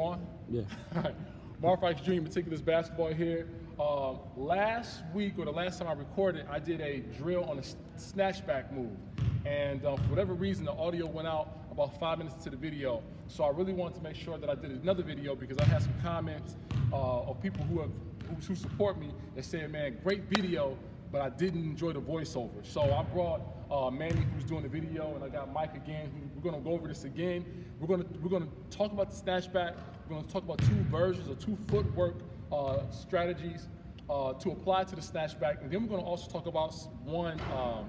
Go on? Yeah. All right. Marv Fox Jr. meticulous basketball here. Um, last week or the last time I recorded, I did a drill on a snatchback move. And uh, for whatever reason, the audio went out about five minutes into the video. So I really wanted to make sure that I did another video because I had some comments uh, of people who have who, who support me that said, man, great video, but I didn't enjoy the voiceover. So I brought uh, Manny, who's doing the video, and I got Mike again. Who, we're gonna go over this again. We're gonna we're gonna talk about the snatchback. We're gonna talk about two versions or two footwork uh, strategies uh, to apply to the snatchback, and then we're gonna also talk about one. Um,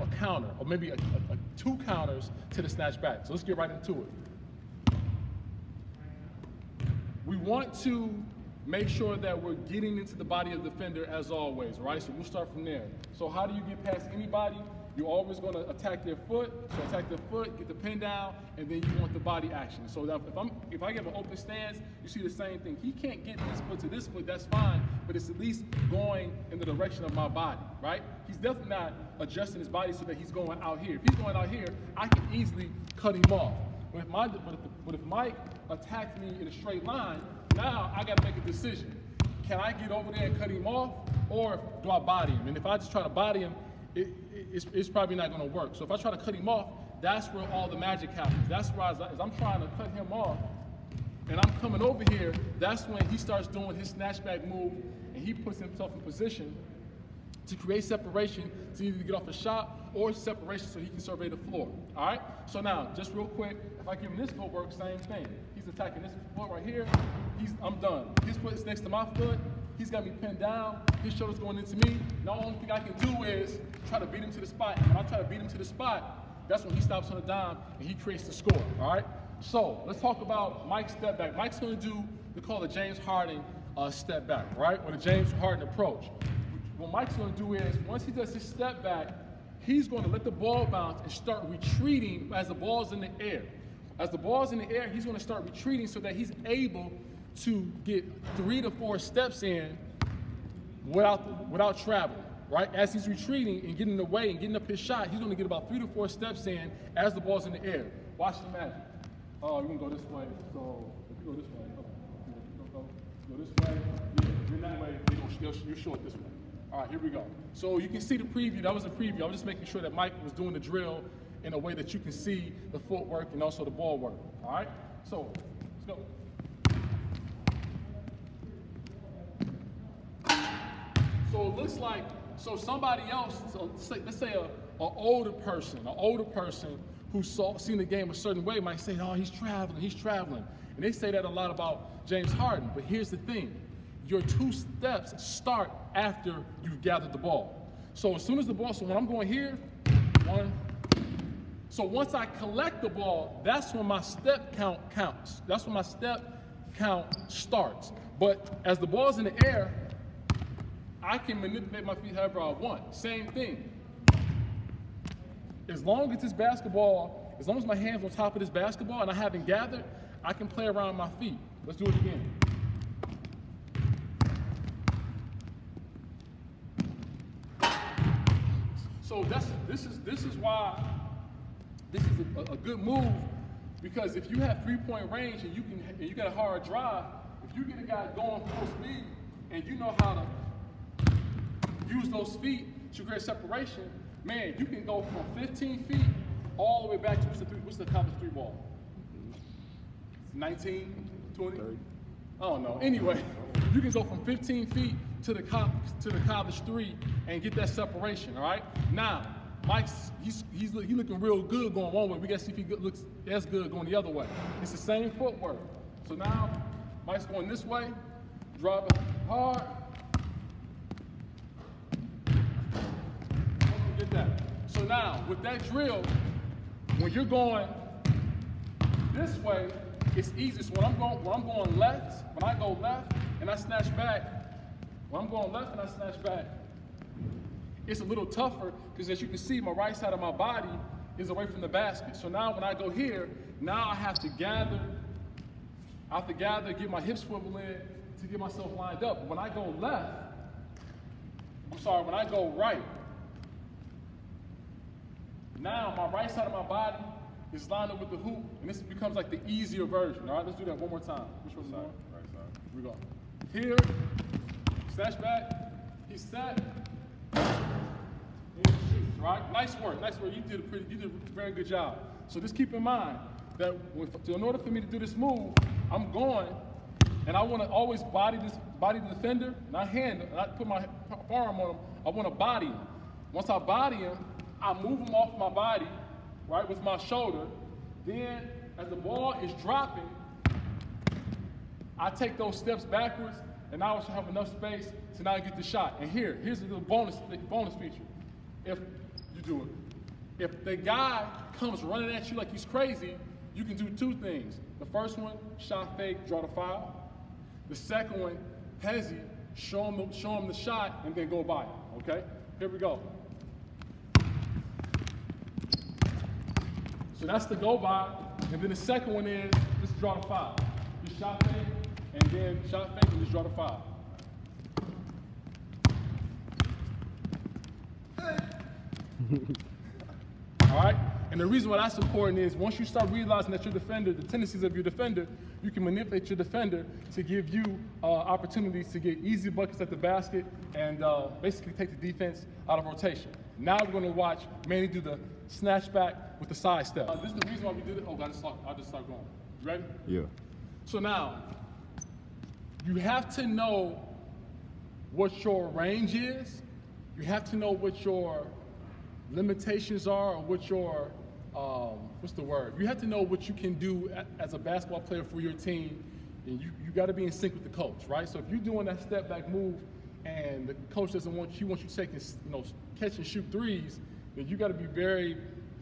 a counter, or maybe a, a- a- two counters to the snatchback. So let's get right into it. We want to make sure that we're getting into the body of the defender as always, right? So we'll start from there. So how do you get past anybody? You're always going to attack their foot. So attack their foot, get the pin down, and then you want the body action. So if I'm if I give an open stance, you see the same thing. He can't get this foot to this foot, that's fine, but it's at least going in the direction of my body, right? He's definitely not adjusting his body so that he's going out here. If he's going out here, I can easily cut him off. But if, my, but if, but if Mike attacks me in a straight line, now I got to make a decision. Can I get over there and cut him off, or do I body him? And if I just try to body him, it, it- it's, it's probably not to work. So if I try to cut him off, that's where all the magic happens. That's where, as I'm trying to cut him off, and I'm coming over here, that's when he starts doing his snatchback move, and he puts himself in position to create separation to either get off a shot or separation so he can survey the floor. All right? So now, just real quick, if I give him this footwork, same thing. He's attacking this foot right here. He's, I'm done. His foot is next to my foot. He's got me pinned down. His shoulder's going into me. Now the only thing I can do is try to beat him to the spot. And when I try to beat him to the spot, that's when he stops on the dime and he creates the score. All right? So let's talk about Mike's step back. Mike's going to do the call the James Harden uh, step back, right? Or the James Harden approach what Mike's going to do is once he does his step back, he's going to let the ball bounce and start retreating as the ball's in the air. As the ball's in the air, he's going to start retreating so that he's able to get three to four steps in without without traveling. Right? As he's retreating and getting away and getting up his shot, he's going to get about three to four steps in as the ball's in the air. Watch the magic. Oh, going to go this way. So if you go this way, go, go, go, go this way. Yeah, you're that way. You're short this way. All right, here we go. So you can see the preview. That was a preview. I was just making sure that Mike was doing the drill in a way that you can see the footwork and also the ball work. All right? So let's go. So it looks like, so somebody else, so let's say, a, a older person, an older person who saw seen the game a certain way might say, oh, he's traveling, he's traveling. And they say that a lot about James Harden. But here's the thing. Your two steps start after you've gathered the ball. So as soon as the ball, so when I'm going here, one, so once I collect the ball, that's when my step count counts. That's when my step count starts. But as the ball's in the air, I can manipulate my feet however I want. Same thing. As long as this basketball, as long as my hands on top of this basketball and I haven't gathered, I can play around my feet. Let's do it again. So that's this is this is why this is a, a good move because if you have three point range and you can and you got a hard drive, if you get a guy going full speed and you know how to use those feet to create separation, man, you can go from 15 feet all the way back to what's the three, what's the college three ball? 19, 20? I don't know. Anyway, you can go from 15 feet to the co- to the college three and get that separation. All right. Now, Mike's he's he's he looking real good going one way. We got to see if he looks as good going the other way. It's the same footwork. So now, Mike's going this way, driving hard. Get that. So now, with that drill, when you're going this way, it's easiest when I'm going, when I'm going left, when I go left and I snatch back, when I'm going left and I snatch back, it's a little tougher because as you can see, my right side of my body is away from the basket. So now when I go here, now I have to gather, I have to gather, get my hips swivel in to get myself lined up. When I go left, I'm sorry, when I go right, now my right side of my body is lined up with the hoop, and this becomes like the easier version. All right, let's do that one more time. Which one? Side, right side. Here we go. Here, snatch back, he's set, he right? Nice work, nice work. You did a pretty, you did a very good job. So just keep in mind that when, in order for me to do this move, I'm going, and I want to always body this, body the defender, not hand, not put my forearm on him. I want to body him. Once I body him, I move him off my body, right, with my shoulder. Then, as the ball is dropping, I take those steps backwards, and I should have enough space to now get the shot. And here, here's the little bonus bonus feature. If you do it, if the guy comes running at you like he's crazy, you can do two things. The first one, shot fake, draw the foul. The second one, hezzy, show him the, show him the shot, and then go by it. Okay? Here we go. So that's the go by. And then the second one is just draw the five. Just shot fake, and then shot fake, and just draw the five. All right? And the reason why that's important is once you start realizing that your defender, the tendencies of your defender, you can manipulate your defender to give you uh, opportunities to get easy buckets at the basket and uh, basically take the defense out of rotation. Now we're going to watch Manny do the snatch back with the side step. Uh, this is the reason why we did it. Oh, God, just start, I'll just start going. You ready? Yeah. So now, you have to know what your range is. You have to know what your limitations are or what your um, what's the word? You have to know what you can do as a basketball player for your team, and you, you got to be in sync with the coach, right? So if you're doing that step back move, and the coach doesn't want you want you taking you know catch and shoot threes, then you got to be very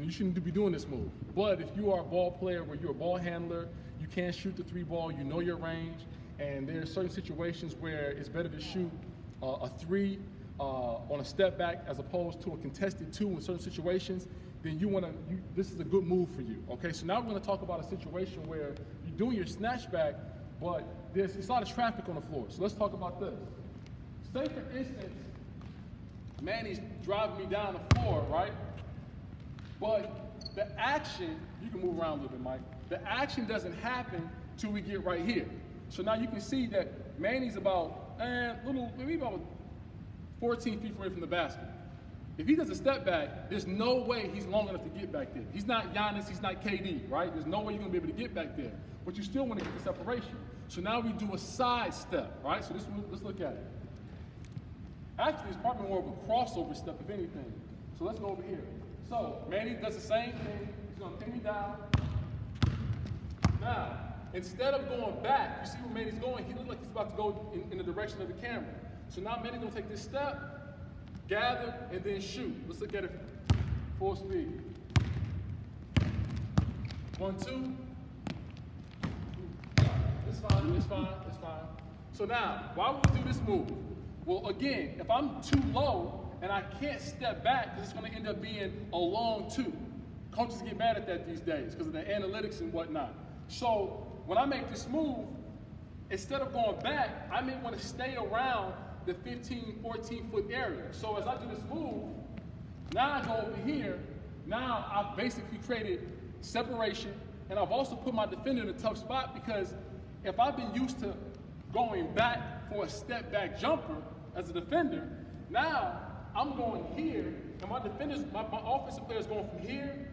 you shouldn't be doing this move. But if you are a ball player where you're a ball handler, you can't shoot the three ball, you know your range, and there are certain situations where it's better to shoot uh, a three uh, on a step back as opposed to a contested two in certain situations, then you want to, this is a good move for you. Okay, so now we're going to talk about a situation where you're doing your snatch back, but there's it's a lot of traffic on the floor. So let's talk about this. Say for instance, Manny's driving me down the floor, right? But the action, you can move around a little bit, Mike. The action doesn't happen till we get right here. So now you can see that Manny's about, eh, little, maybe about 14 feet away from the basket. If he does a step back, there's no way he's long enough to get back there. He's not Giannis, he's not KD, right? There's no way you're gonna be able to get back there. But you still wanna get the separation. So now we do a side step, right? So this, let's look at it. Actually, it's probably more of a crossover step, if anything. So let's go over here. So Manny does the same thing. He's gonna pin me down. Now, instead of going back, you see where Manny's going? He looks like he's about to go in, in the direction of the camera. So now Manny's gonna take this step, gather, and then shoot. Let's look at it full speed. One, two. It's fine, it's fine, it's fine. So now, why would we do this move? Well, again, if I'm too low and I can't step back, because it's gonna end up being a long two. Coaches get mad at that these days because of the analytics and whatnot. So when I make this move, instead of going back, I may want to stay around the 15, 14 foot area. So as I do this move, now I go over here. Now I've basically created separation, and I've also put my defender in a tough spot because if I've been used to going back for a step back jumper as a defender, now I'm going here, and my defenders, my, my offensive player is going from here,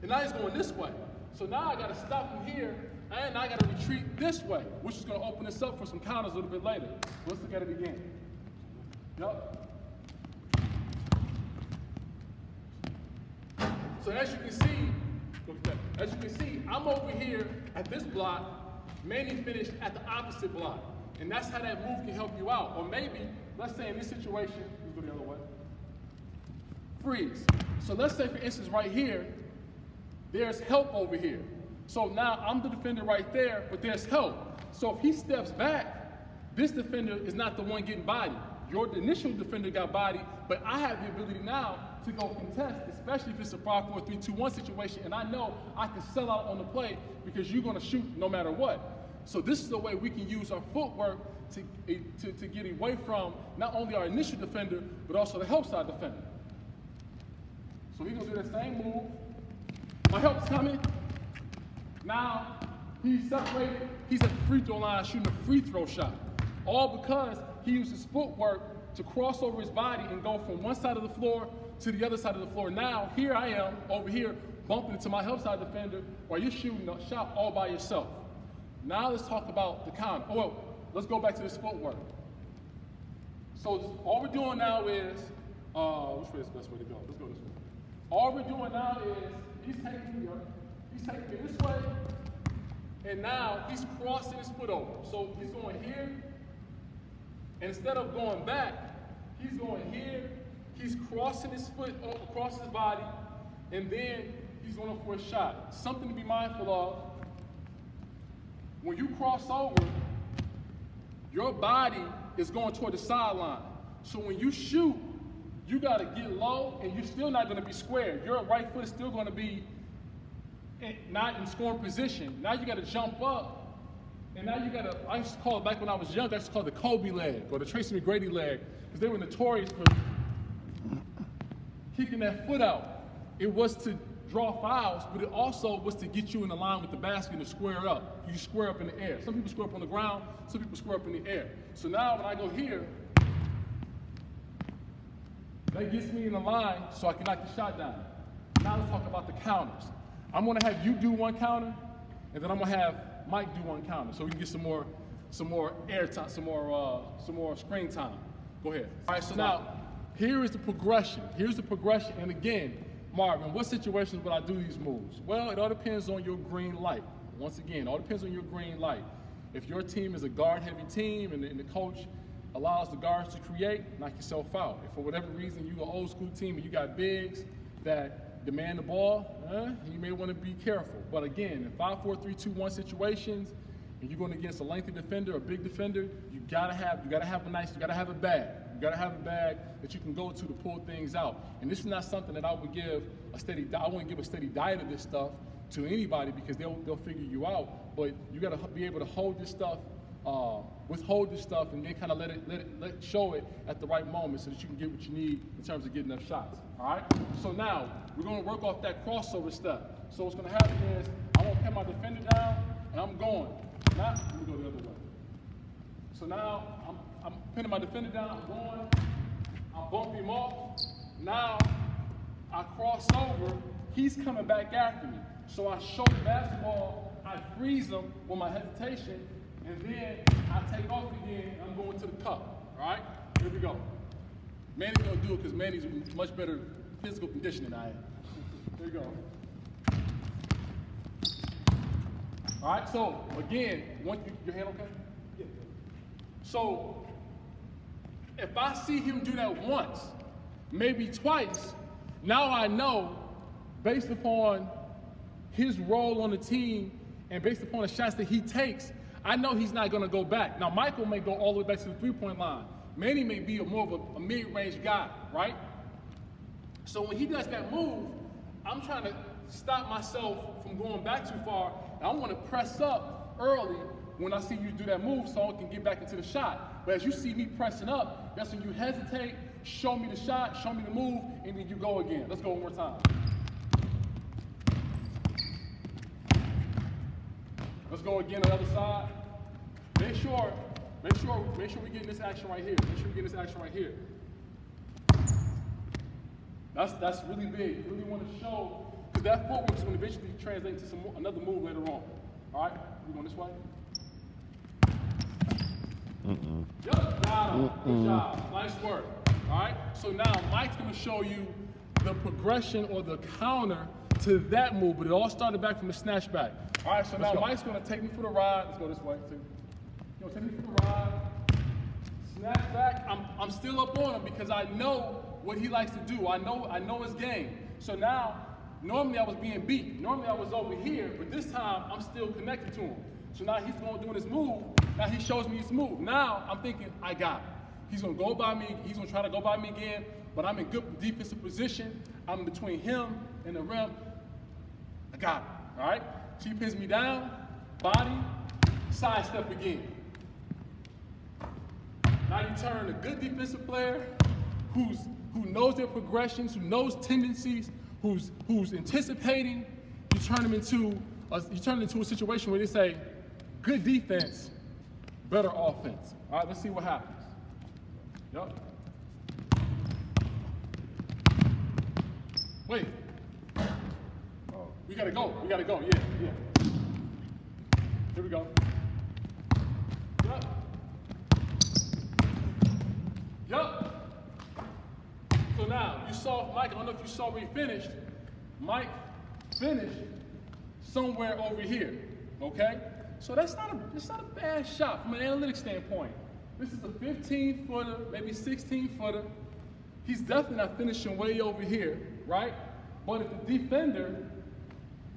and now he's going this way. So now I got to stop him here, and I got to retreat this way, which is going to open us up for some counters a little bit later. Let's look at it again. Yep. So as you can see, as you can see, I'm over here at this block. Manny finished at the opposite block. And that's how that move can help you out. Or maybe, let's say in this situation, let's go the other way. Freeze. So let's say for instance right here, there's help over here. So now I'm the defender right there, but there's help. So if he steps back, this defender is not the one getting bodied your initial defender got bodied, but I have the ability now to go contest, especially if it's a 5 4 3 2 1 situation, and I know I can sell out on the play because you're going to shoot no matter what. So this is the way we can use our footwork to, eh, to, to get away from not only our initial defender, but also the help side defender. So he's to do the same move. My help's coming. Now he's separated. He's at the free throw line shooting a free throw shot. All because he used his footwork to cross over his body and go from one side of the floor to the other side of the floor. Now, here I am over here bumping into my help side defender while you're shooting a shot all by yourself. Now let's talk about the counter. Oh, well, let's go back to this footwork. So all we're doing now is, uh, which way is the best way to go? Let's go this way. All we're doing now is he's taking me, he's taking me this way, and now he's crossing his foot over. So he's going here, and instead of going back, he's going here, he's crossing his foot across his body, and then he's going for a shot. Something to be mindful of. When you cross over, your body is going toward the sideline. So when you shoot, you got to get low, and you're still not going to be square. Your right foot is still going to be not in scoring position. Now you got to jump up, and now you got to. I used to call it back when I was young. I used to call it the Kobe leg or the Tracy McGrady leg because they were notorious for kicking that foot out. It was to draw fouls, but it also was to get you in the line with the basket and square up. You square up in the air. Some people square up on the ground, some people square up in the air. So now when I go here, that gets me in the line so I can knock the shot down. Now let's talk about the counters. I'm gonna have you do one counter, and then I'm gonna have Mike do one counter, so we can get some more, some more air time, some more, uh, some more screen time. Go ahead. All right. So now, here is the progression. Here's the progression, and again, Marvin, what situations would I do these moves? Well, it all depends on your green light. Once again, all depends on your green light. If your team is a guard-heavy team and the, and the coach allows the guards to create, knock yourself out. If for whatever reason you're an old school team and you got bigs that demand the ball, eh, you may want to be careful. But again, in 5, 4, 3, 2, 1 situations, and you're going against a lengthy defender, a big defender, you gotta have you gotta have a nice, you gotta have a bag. You gotta have a bag that you can go to to pull things out. And this is not something that I would give a steady. I wouldn't give a steady diet of this stuff to anybody because they'll they'll figure you out. But you gotta be able to hold this stuff, uh, withhold this stuff, and then kind of let it let it let show it at the right moment so that you can get what you need in terms of getting enough shots. All right. So now we're gonna work off that crossover step. So what's gonna happen is I'm gonna pin my defender down, and I'm going. Now let me go the other way. So now pinning my defender down, I'm going, I bump him off. Now I cross over, he's coming back after me. So I show the basketball, I freeze him with my hesitation, and then I take off again, I'm going to the cup. All right, here we go. Manny's gonna do it because Manny's much better physical condition than I am. Here we go. All right, so again, one, your hand okay? Yeah. So if I see him do that once, maybe twice, now I know, based upon his role on the team and based upon the shots that he takes, I know he's not going to go back. Now, Michael may go all the way back to the three point line. Manny may be a more of a, a mid range guy, right? So when he does that move, I'm trying to stop myself from going back too far. I want to press up early when I see you do that move so I can get back into the shot. But as you see me pressing up, that's when you hesitate, show me the shot, show me the move, and then you go again. Let's go one more time. Let's go again on the other side. Make sure, make sure, make sure we get this action right here. Make sure we get this action right here. That's that's really big. You really want to show because that footwork is going to eventually translate into some another move later on. All right, we going this way. Mm-mm. Yep, got him. Good job. Nice work. All right. So now Mike's going to show you the progression or the counter to that move, but it all started back from the snatch back. All right. So Let's now go. Mike's going to take me for the ride. Let's go this way. Too. You know, take me for the ride. Snatch back. I'm, I'm still up on him because I know what he likes to do. I know I know his game. So now, normally I was being beat. Normally I was over here, but this time I'm still connected to him. So now he's going to doing his move. Now he shows me his move. Now I'm thinking, I got it. He's gonna go by me. He's gonna try to go by me again. But I'm in good defensive position. I'm between him and the rim. I got it. All right. So he pins me down, body, sidestep again. Now you turn a good defensive player who's who knows their progressions, who knows tendencies, who's who's anticipating, you turn them into a, you turn it into a situation where they say, good defense, better offense. All right, let's see what happens. Yep. Wait. Oh, we gotta go. We gotta go. Yeah, yeah. Here we go. Yep. Yep. So now you saw Mike. I don't know if you saw where he finished. Mike finished somewhere over here. Okay. So that's not a it's not a bad shot from an analytics standpoint. This is a 15 footer, maybe 16 footer. He's definitely not finishing way over here, right? But if the defender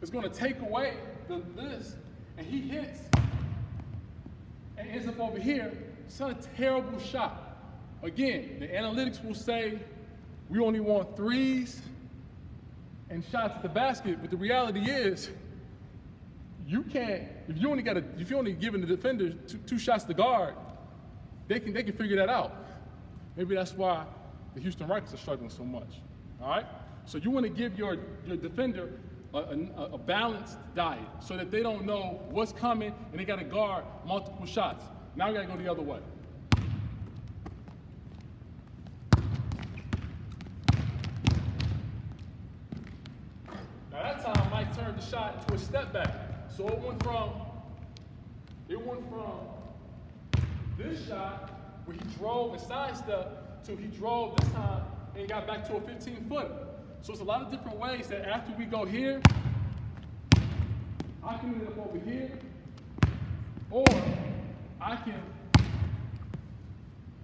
is going to take away the, this and he hits and ends up over here, it's not a terrible shot. Again, the analytics will say we only want threes and shots at the basket, but the reality is you can't, if you only got a, if you only giving the defender two, two shots to guard, they can, they can figure that out. Maybe that's why the Houston Rockets are struggling so much. All right? So you want to give your, your defender a, a, a, balanced diet so that they don't know what's coming and they got to guard multiple shots. Now we got to go the other way. Now that time Mike turned the shot into a step back. So it went from, it went from this shot where he drove and sidestepped to he drove this time and got back to a 15 footer. So it's a lot of different ways that after we go here, I can end up over here, or I can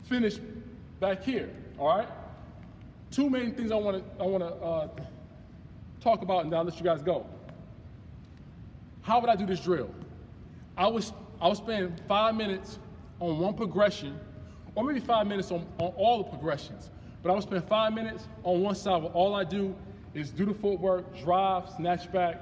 finish back here. All right. Two main things I want to I want to uh, talk about, and I'll let you guys go. How would I do this drill? I would, I would spend five minutes on one progression, or maybe five minutes on, on all the progressions. But I would spend five minutes on one side where all I do is do the footwork, drive, snatch back,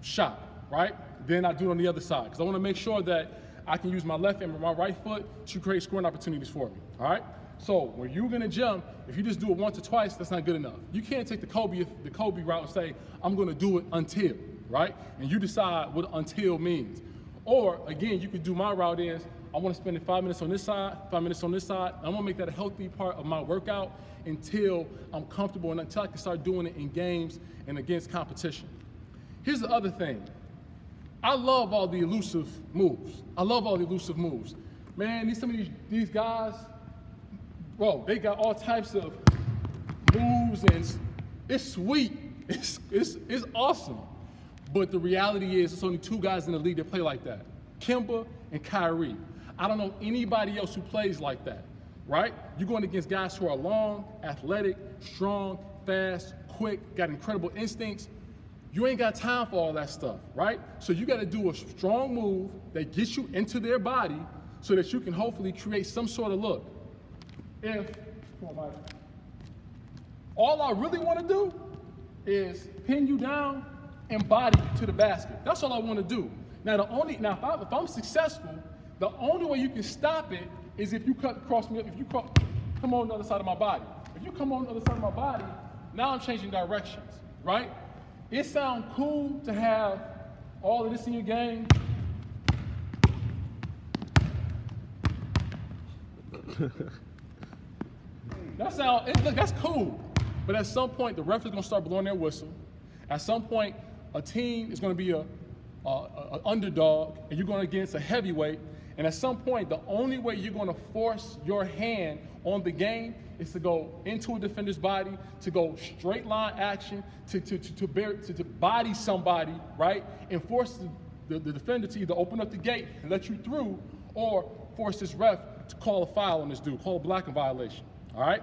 shot, right? Then I do it on the other side because I want to make sure that I can use my left and my right foot to create scoring opportunities for me, all right? So when you're gonna jump, if you just do it once or twice, that's not good enough. You can't take the Kobe, the Kobe route and say, I'm gonna do it until right? And you decide what until means. Or again, you could do my route is I want to spend five minutes on this side, five minutes on this side. I'm gonna make that a healthy part of my workout until I'm comfortable and until I can start doing it in games and against competition. Here's the other thing. I love all the elusive moves. I love all the elusive moves. Man, these some of these, these guys, bro, they got all types of moves and it's sweet. It's, it's, it's awesome. But the reality is, it's only two guys in the league that play like that Kemba and Kyrie. I don't know anybody else who plays like that, right? You're going against guys who are long, athletic, strong, fast, quick, got incredible instincts. You ain't got time for all that stuff, right? So you got to do a strong move that gets you into their body so that you can hopefully create some sort of look. If, all I really want to do is pin you down body to the basket. That's all I want to do. Now, the only now if, I, if I'm successful, the only way you can stop it is if you cut cross me. up. If you cross, come on the other side of my body. If you come on the other side of my body, now I'm changing directions, right? It sounds cool to have all of this in your game. that sound it, look, that's cool. But at some point, the ref is gonna start blowing their whistle. At some point, a team is going to be a, a, a underdog, and you're going against a heavyweight. And at some point, the only way you're going to force your hand on the game is to go into a defender's body, to go straight line action, to, to, to, to, bear, to, to body somebody, right? And force the, the, the, defender to either open up the gate and let you through, or force this ref to call a foul on this dude, call a blocking violation, all right?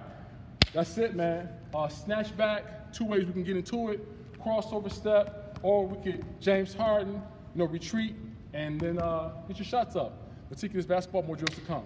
That's it, man. Uh, snatch back, two ways we can get into it crossover step, or we could James Harden, you know, retreat and then uh, get your shots up. Meticulous basketball, more drills to come.